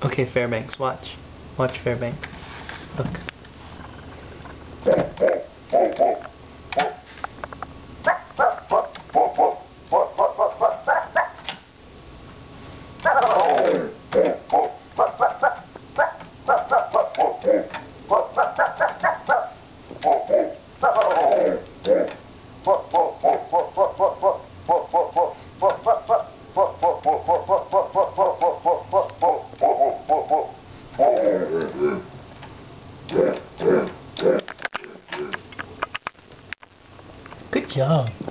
Okay, Fairbanks, watch. Watch Fairbanks. Look. job.